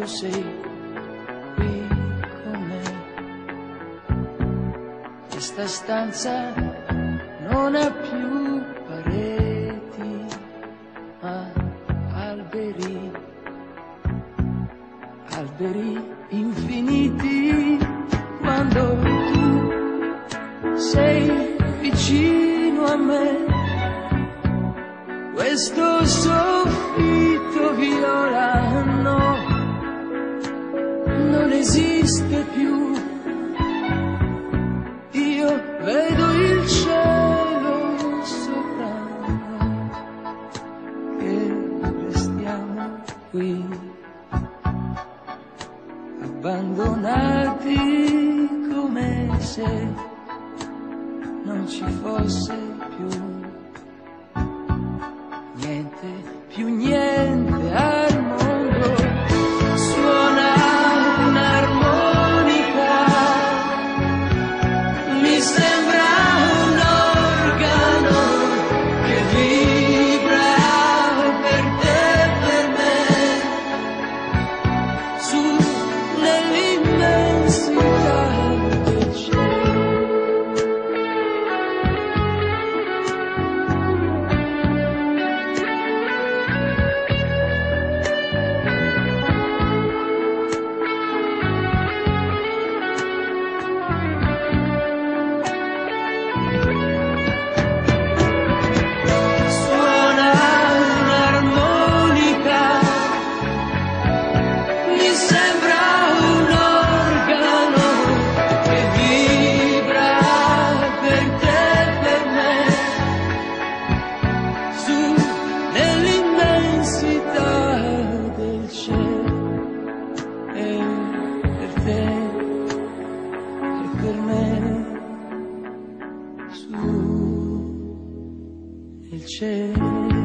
quando sei qui con me. Questa stanza non ha più pareti, ma alberi, alberi infiniti quando tu sei vicino a me. Questo soffitto esiste più. Io vedo il cielo sopra che restiamo qui, abbandonati come se non ci fosse più niente, più niente su nel cielo.